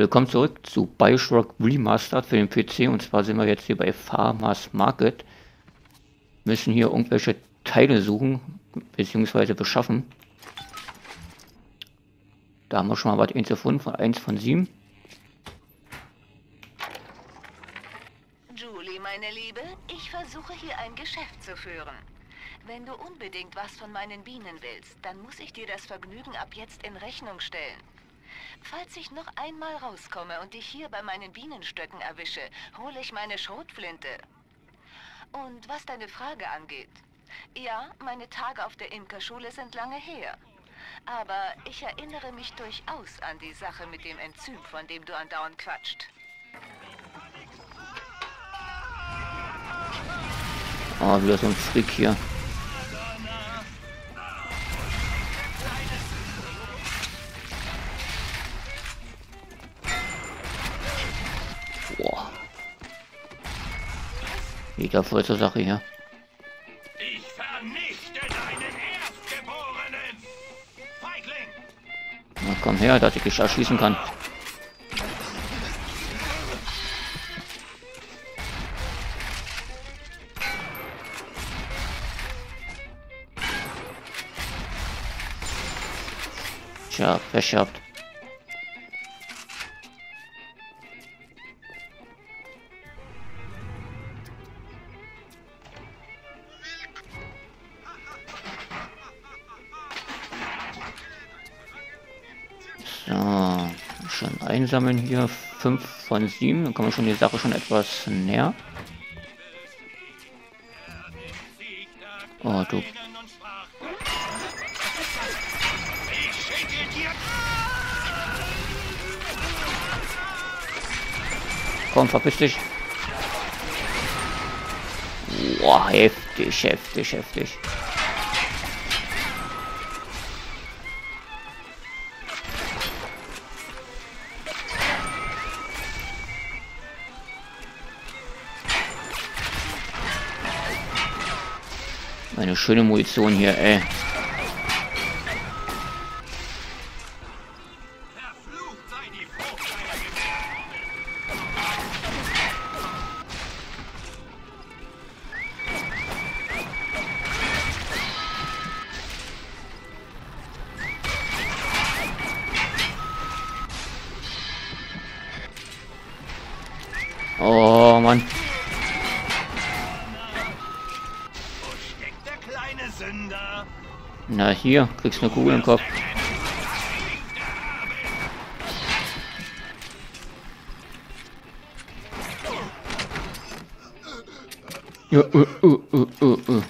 Willkommen zurück zu Bioshock Remastered für den PC und zwar sind wir jetzt hier bei Farmers Market. Müssen hier irgendwelche Teile suchen bzw. beschaffen. Da haben wir schon mal was eins gefunden von 1 von 7. Julie, meine Liebe, ich versuche hier ein Geschäft zu führen. Wenn du unbedingt was von meinen Bienen willst, dann muss ich dir das Vergnügen ab jetzt in Rechnung stellen. Falls ich noch einmal rauskomme und dich hier bei meinen Bienenstöcken erwische, hole ich meine Schrotflinte. Und was deine Frage angeht. Ja, meine Tage auf der Imkerschule sind lange her. Aber ich erinnere mich durchaus an die Sache mit dem Enzym, von dem du andauernd quatscht. Oh, wieder so ein Freak hier. Wieder voll zur Sache hier. Ich vernichte deinen Erstgeborenen! Feigling! Na komm her, dass ich dich erschießen kann. Tja, Pech gehabt. Einsammeln hier. 5 von 7. Dann kommen wir schon die Sache schon etwas näher. Oh, du. Komm, verpiss dich. Boah, heftig, heftig, heftig. Eine schöne Munition hier, ey. Na hier, kriegst eine Kugel im Kopf. Ja, uh, uh, uh, uh, uh.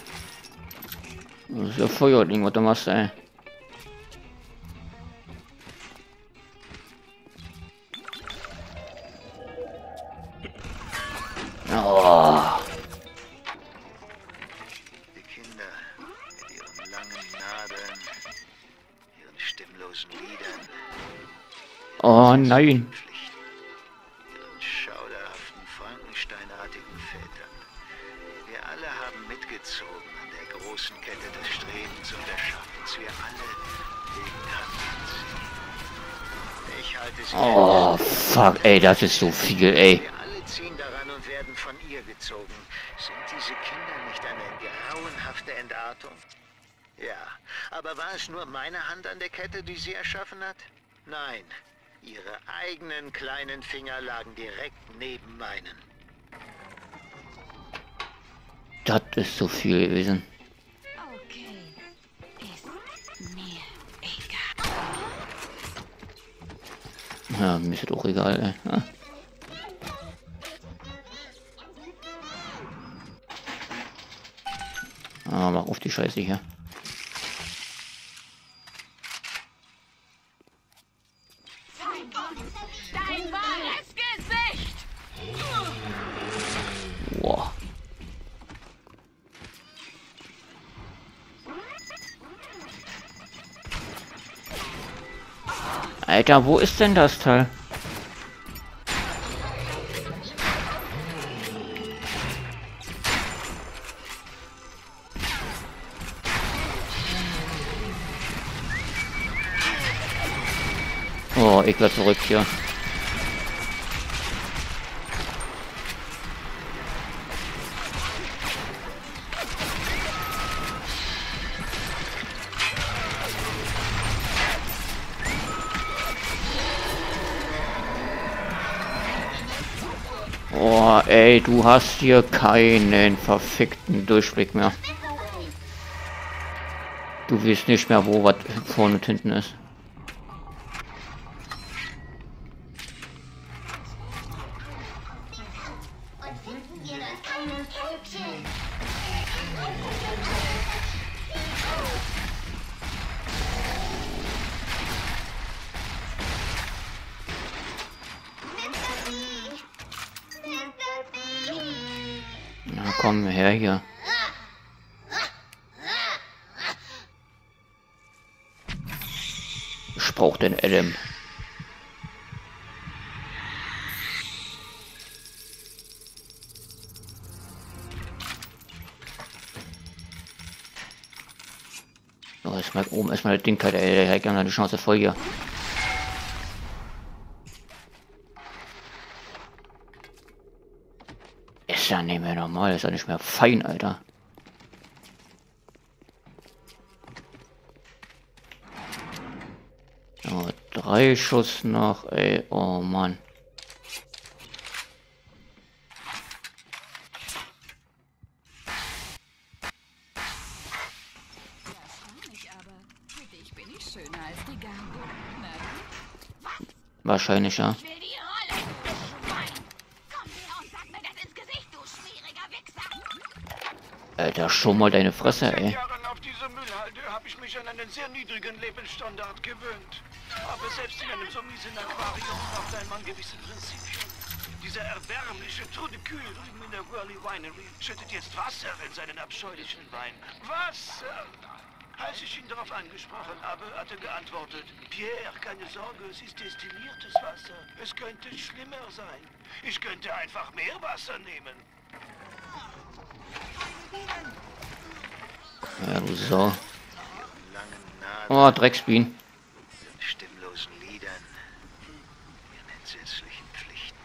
Das ist ja Feuerding, was du machst, ey. Nein. schauderhaften Frankensteinartigen Vätern. Wir alle haben mitgezogen an der großen Kette des Strebens und des Schaffens. Wir alle legen Ich halte sie. Oh, fuck, ey, das ist so viel, ey. Wir alle ziehen daran und werden von ihr gezogen. Sind diese Kinder nicht eine grauenhafte Entartung? Ja, aber war es nur meine Hand an der Kette, die sie erschaffen hat? Nein, Ihre eigenen kleinen Finger lagen direkt neben meinen. Das ist so viel gewesen. Okay. Ist mir egal. Ja, mir ist doch egal, ey. Ja. Ah, mach auf die Scheiße hier. Alter, wo ist denn das Teil? Oh, ich werde zurück hier. Ey, du hast hier keinen verfickten Durchblick mehr. Du weißt nicht mehr, wo was vorne und hinten ist. Na komm her hier. Ich brauch den Adam. So, erstmal oben erstmal das Ding, der, der hat gerne die Chance voll hier. Ist ja nicht mehr normal, ist ja nicht mehr fein, Alter. So, drei Schuss noch, ey, oh Mann. Erstaunlich aber. Alter, schon mal deine Fresse, ey. Jahren auf dieser Müllhalde habe ich mich an einen sehr niedrigen Lebensstandard gewöhnt. Aber selbst in einem so miesen Aquarium braucht ein Mann gewisse Prinzipien. Dieser erbärmliche Trudekühl drüben in der Whirly Winery schüttet jetzt Wasser in seinen abscheulichen Wein. Wasser! Als ich ihn darauf angesprochen habe, hat er geantwortet, Pierre, keine Sorge, es ist destilliertes Wasser. Es könnte schlimmer sein. Ich könnte einfach Meerwasser nehmen. Ja, du Sau. Oh, Drecksbienen. stimmlosen Liedern, ihren entsetzlichen Pflichten,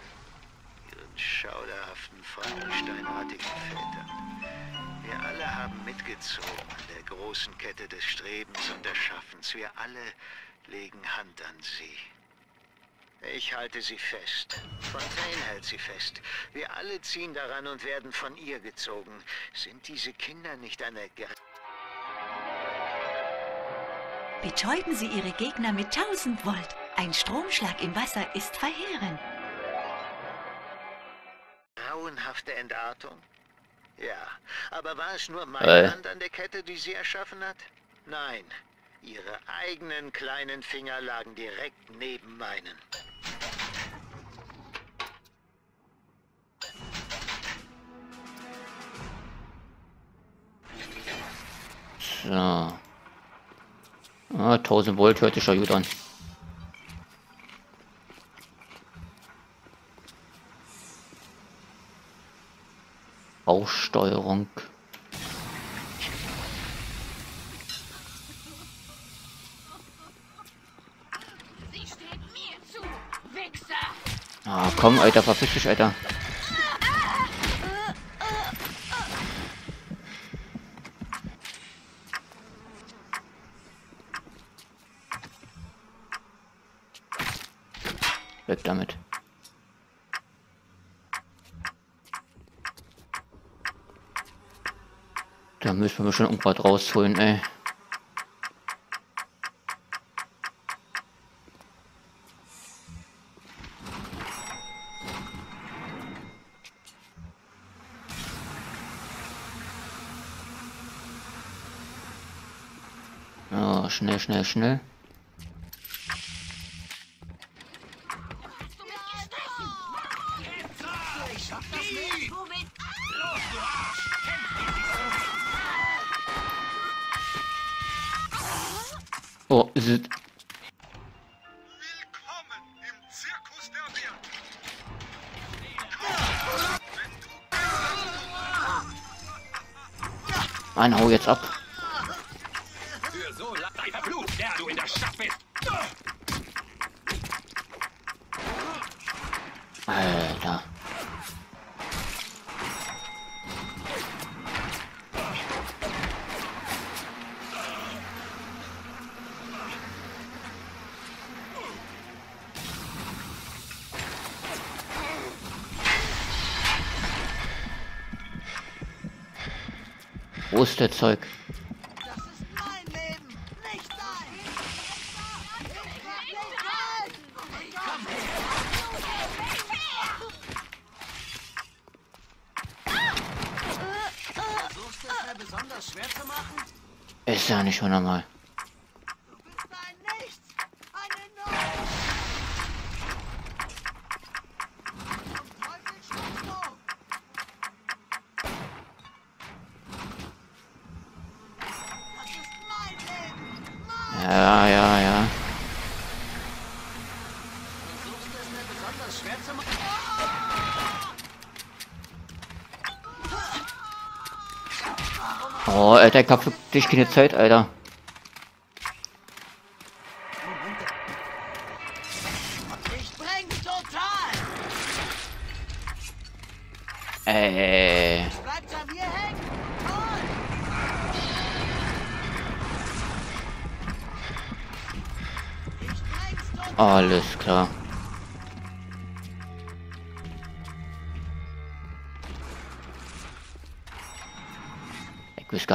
ihren schauderhaften, frankensteinartigen Vätern. Wir alle haben mitgezogen an der großen Kette des Strebens und des Schaffens. Wir alle legen Hand an sie. Ich halte sie fest. Fontaine hält sie fest. Wir alle ziehen daran und werden von ihr gezogen. Sind diese Kinder nicht eine Ger Betäuben Sie Ihre Gegner mit 1000 Volt. Ein Stromschlag im Wasser ist verheerend. grauenhafte Entartung? Ja, aber war es nur meine Äh. Hand an der Kette, die sie erschaffen hat? Nein, ihre eigenen kleinen Finger lagen direkt neben meinen. So. Ah, 1000 Volt hört sich schon gut an. Aussteuerung. Sie steht mir zu, Wichser. Ah, komm, Alter, verpiss dich, Alter. Weg damit. Müssen wir schon irgendwas rausholen, ey. Ja, schnell, schnell, schnell. Oh, ist Werte. Mann, hau jetzt ab. Machen? Ist ja nicht schon normal. Du bist ein Nichts. Eine Null. Zum Teufel steckst du. Das ist mein Leben. Mein. Ja, ja, ja. Versuchst du es mir besonders schwer zu machen? Oh, Alter, ich hab keine Zeit, Alter.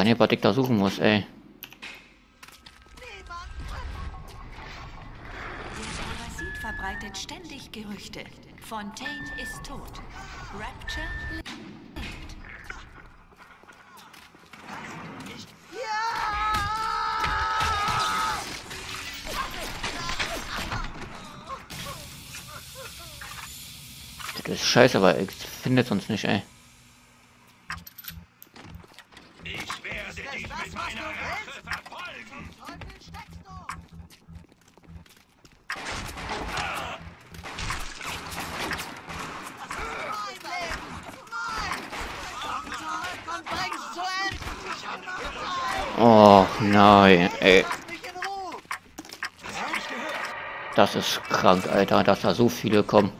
Gar nicht, was ich da suchen muss, ey. Verbreitet ständig Gerüchte. Fontaine ist tot. Rapture lebt. Das ist scheiße, aber ich finde es uns nicht, ey. Ich werde dich mit meiner Rache verfolgen. Teufel steckst du. Das ist mein Leben. Mein. Komm zurück und bring's zu Ende. Oh nein, ey. Lass mich in Ruhe. Das ist krank, Alter, dass da so viele kommen.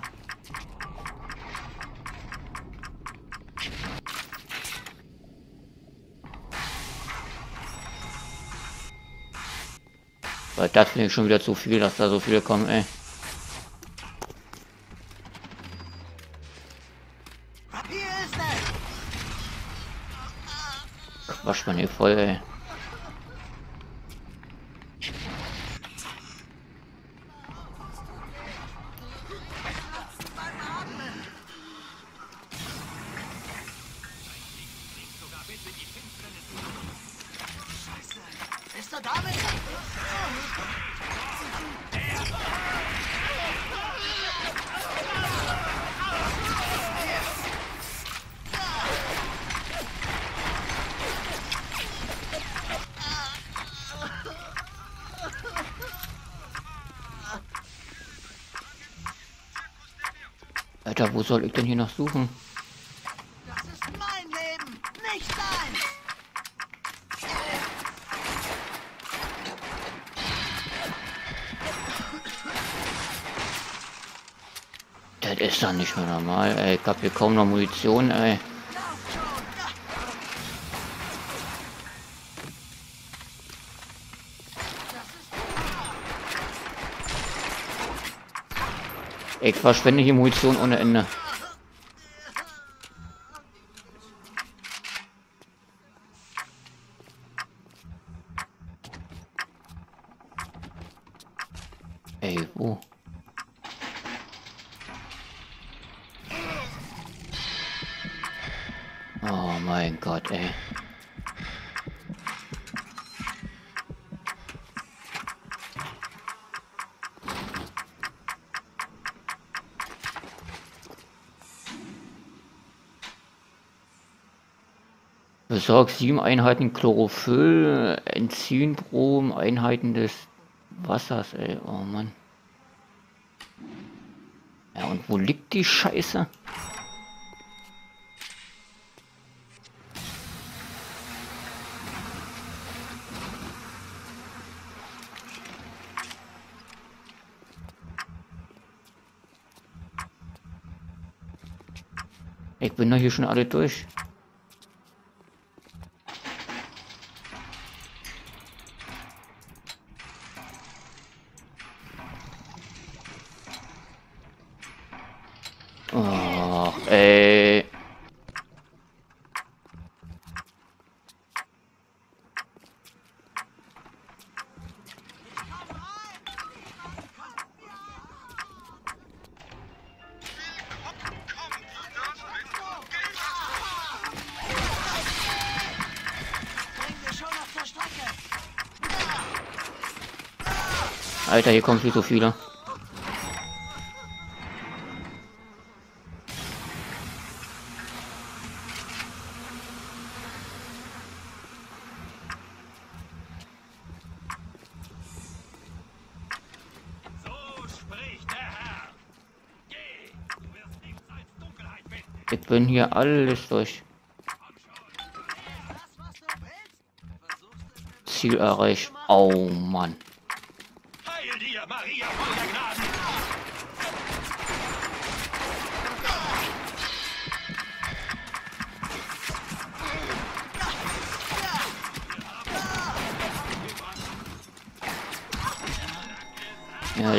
Weil das finde ich schon wieder zu viel, dass da so viele kommen, ey. Quatsch man hier voll, ey. Ich denn hier noch suchen? Das ist mein Leben, nicht dein. Das ist doch nicht mehr normal, ey. Ich hab hier kaum noch Munition, ey. Ich verschwende hier Munition ohne Ende. Besorgt sieben Einheiten Chlorophyll, Enzynbrom, Einheiten des Wassers, ey. Oh Mann. Ja, und wo liegt die Scheiße? Ich bin doch hier schon alle durch. Alter, hier kommen viel so viele. Ich bin hier alles durch. Ziel erreicht. Oh Mann.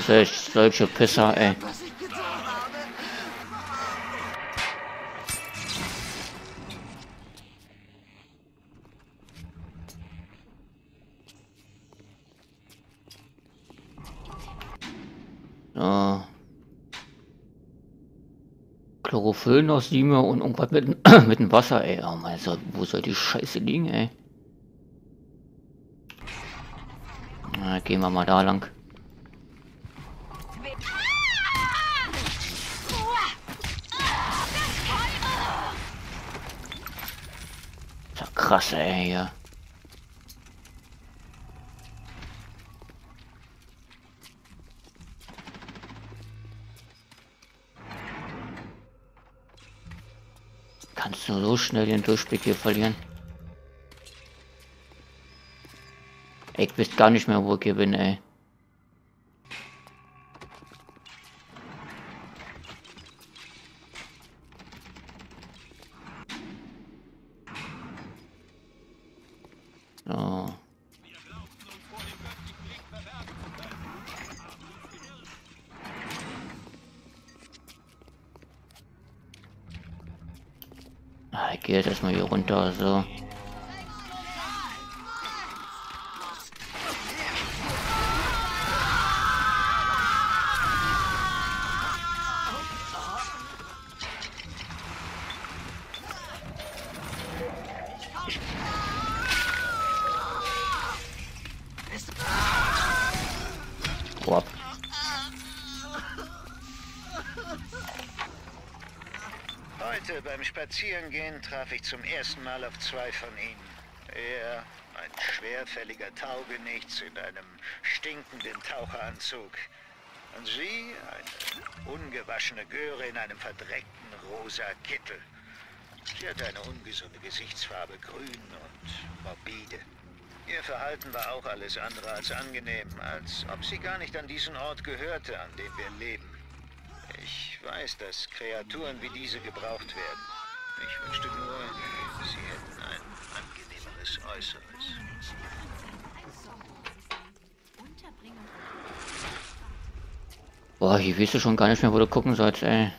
Solch, solche Pisser, ey. Ja. Chlorophyll noch sieben und irgendwas mit, mit dem Wasser, ey. Oh mein Gott, wo soll die Scheiße liegen, ey? Na, gehen wir mal da lang. Krass, ey, hier. Kannst du so schnell den Durchblick hier verlieren? Ich weiß gar nicht mehr, wo ich hier bin, ey. Erstmal hier runter, so. Spazierengehen traf ich zum ersten Mal auf zwei von ihnen. Er, ein schwerfälliger Taugenichts in einem stinkenden Taucheranzug. Und sie, eine ungewaschene Göre in einem verdreckten rosa Kittel. Sie hatte eine ungesunde Gesichtsfarbe, grün und morbide. Ihr Verhalten war auch alles andere als angenehm, als ob sie gar nicht an diesen Ort gehörte, an dem wir leben. Ich weiß, dass Kreaturen wie diese gebraucht werden. Ich wünschte nur, sie hätten ein angenehmeres Äußeres. boah, weißt du schon gar nicht mehr, wo du gucken sollst, ey.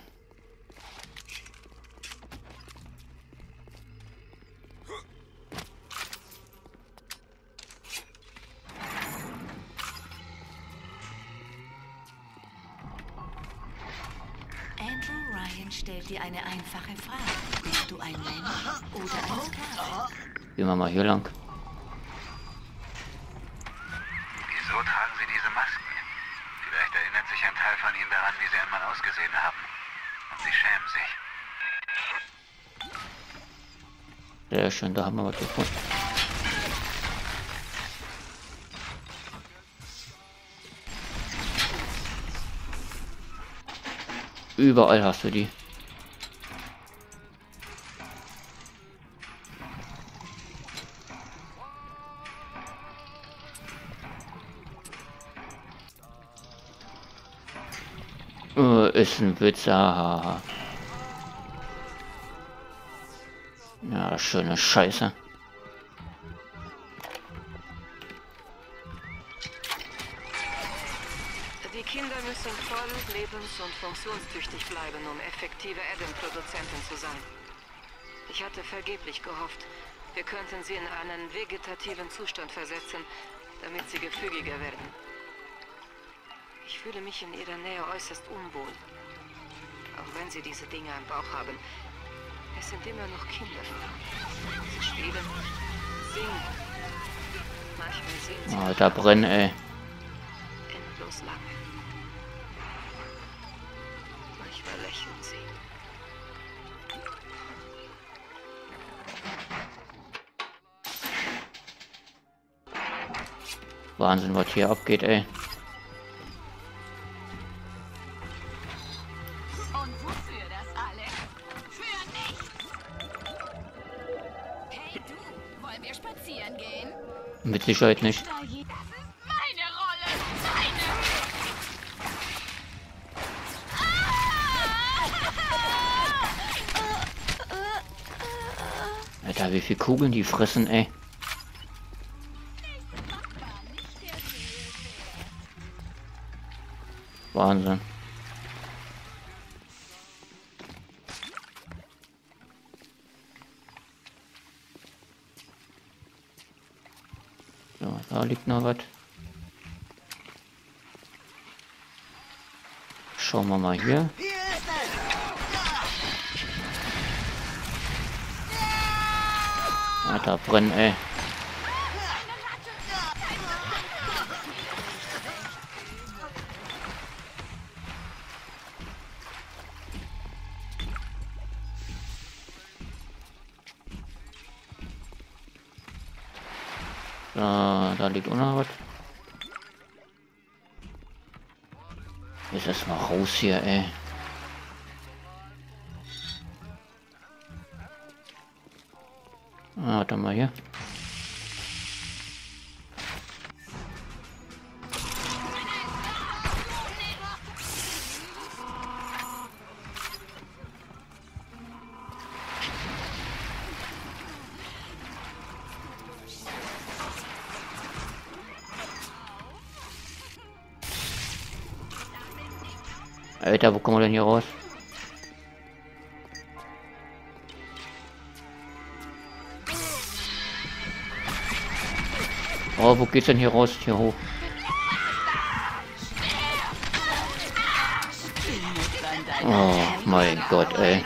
Hier lang. Wieso tragen Sie diese Masken? Vielleicht erinnert sich ein Teil von Ihnen daran, wie Sie einmal ausgesehen haben. Und Sie schämen sich. Sehr schön, da haben wir was gefunden. Überall hast du die. Äh, ist ein Witz, haha. Ja, schöne Scheiße. Die Kinder müssen voll, lebens- und funktionstüchtig bleiben, um effektive Adam-Produzenten zu sein. Ich hatte vergeblich gehofft, wir könnten sie in einen vegetativen Zustand versetzen, damit sie gefügiger werden. Ich fühle mich in ihrer Nähe äußerst unwohl. Auch wenn sie diese Dinge am Bauch haben. Es sind immer noch Kinder. Sie spielen, singen. Manchmal sehen sie Oh, da brennen, ey. endlos endlos lang. Manchmal lächelt sie. Wahnsinn, was hier abgeht, ey. Mit Sicherheit nicht. Alter, wie viel Kugeln die fressen, ey. Wahnsinn. Da liegt noch was. Schauen wir mal hier. Alter, brennen, ey. Liegt noch was. Jetzt erstmal raus hier, ey. Ah, warte mal hier. Alter, wo kommen wir denn hier raus? Oh, wo geht's denn hier raus? Hier hoch. Oh mein Gott, ey.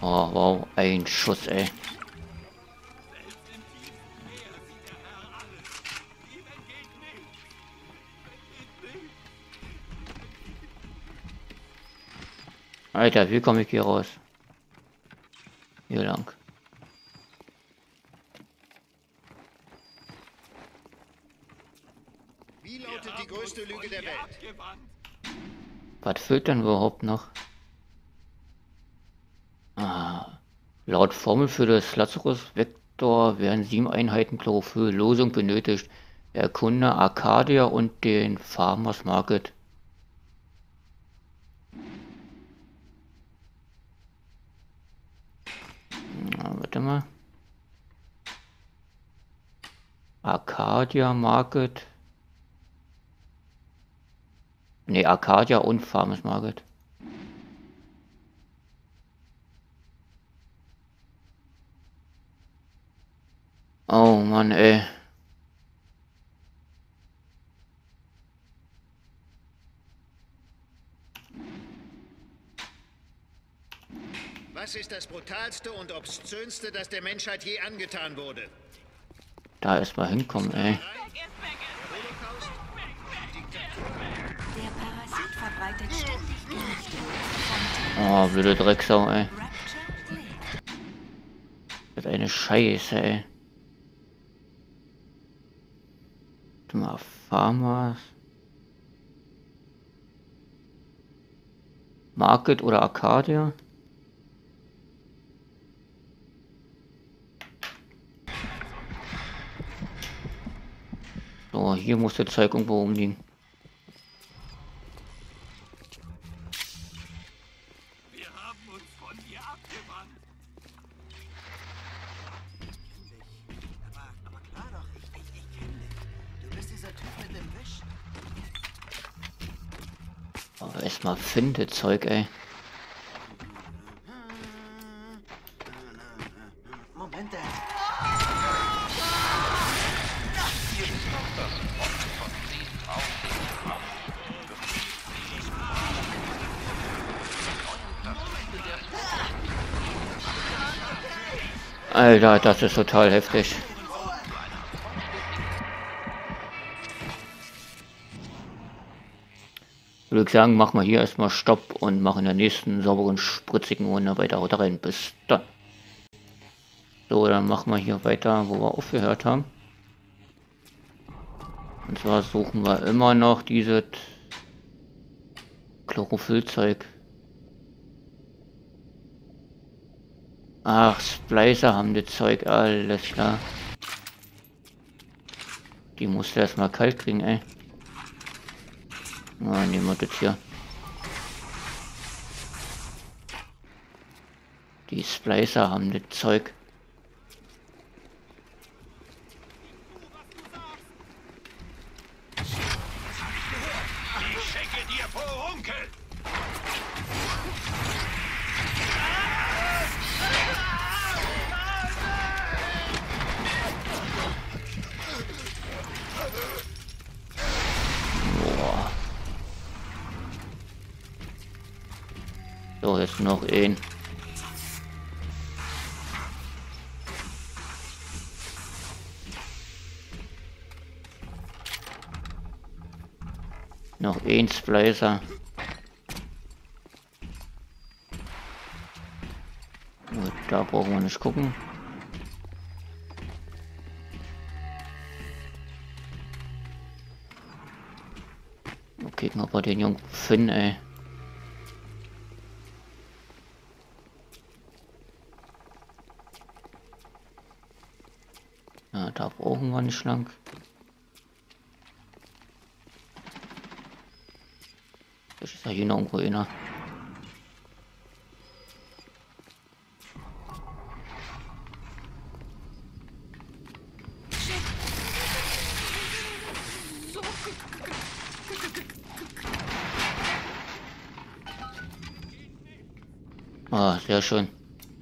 Oh, wow, ein Schuss, ey. Alter, wie komme ich hier raus? Hier lang. Wie lautet die größte Lüge der Welt? Was fehlt denn überhaupt noch? Ah, laut Formel für das Lazarus-Vektor werden sieben Einheiten Chlorophyll-Losung benötigt. Erkunde Arcadia und den Farmers Market. Na, warte mal. Arcadia Market. Ne, Arcadia und Farmers Market. Oh Mann, ey. Was ist das brutalste und obszönste, das der Menschheit je angetan wurde? Da erstmal hinkommen, ey. Oh, blöde Drecksau, ey. Das ist eine Scheiße, ey. Warte mal, Farmers. Market oder Arcadia? Bist dieser Typ mit dem Wisch. Aber erstmal finde Zeug, ey. Alter, das ist total heftig. Würde ich sagen, machen wir hier erstmal Stopp und machen in der nächsten sauberen, spritzigen Runde weiter rein. Bis dann. So, dann machen wir hier weiter, wo wir aufgehört haben. Und zwar suchen wir immer noch dieses Chlorophyllzeug. Ach, Splicer haben das Zeug, alles klar. Die musste erstmal kalt kriegen, ey. Na, nehmen wir das hier. Die Splicer haben das Zeug. Gut, da brauchen wir nicht gucken. Okay, ob wir den Jungen finden, ey. da brauchen wir nicht lang. Ja hier noch irgendwo einer. Ah, sehr schön.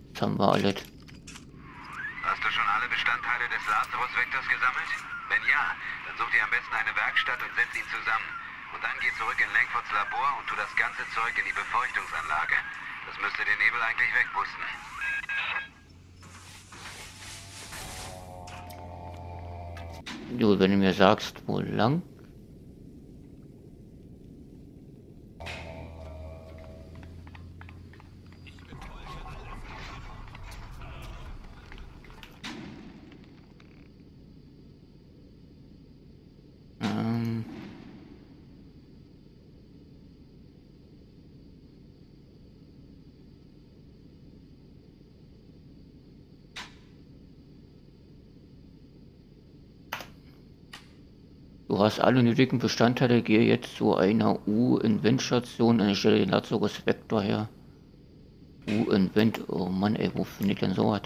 Jetzt haben wir alles. Zeug in die Befeuchtungsanlage. Das müsste den Nebel eigentlich wegpusten. Du, wenn du mir sagst, wo lang? Hast alle nötigen Bestandteile, gehe jetzt zu einer U-Invent-Station und stelle den Lazarus-Vektor her. U-Invent, oh Mann ey, wo finde ich denn sowas?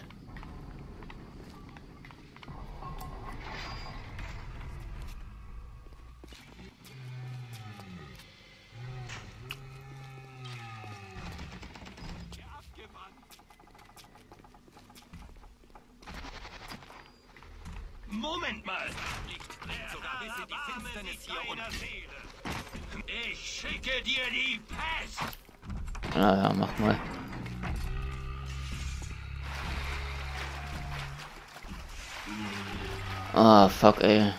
Moment mal! In die Finsternis hier unten. Ich schicke dir die Pest! Ja, ja, mach mal. Ah, oh, fuck, ey.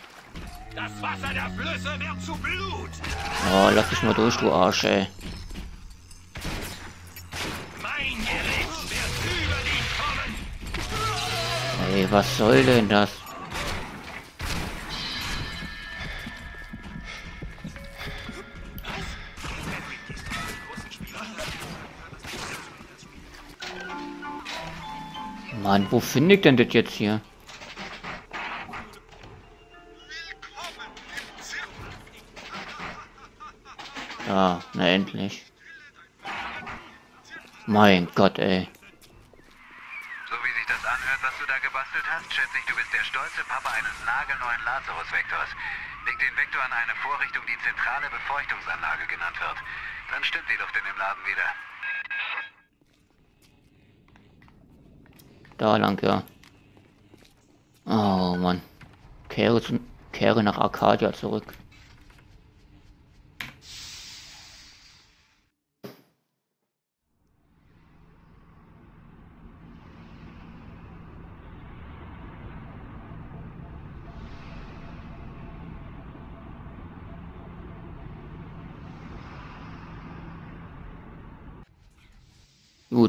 Das Wasser der Flüsse wird zu Blut! Oh, lass dich mal durch, du Arsch, ey. Mein Gericht wird über dich kommen! Ey, was soll denn das? Mann, wo finde ich denn das jetzt hier? Ja, na endlich. Mein Gott, ey. So wie sich das anhört, was du da gebastelt hast, schätze ich, du bist der stolze Papa eines nagelneuen Lazarus-Vektors. Leg den Vektor an eine Vorrichtung, die zentrale Befeuchtungsanlage genannt wird. Dann stimmt die Luft in dem Laden wieder. Da lang, ja. Oh Mann. Kehre, zu, kehre nach Arcadia zurück.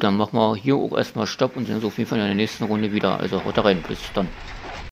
Dann machen wir hier auch erstmal Stopp und sehen uns auf jeden Fall in der nächsten Runde wieder. Also haut rein, bis dann.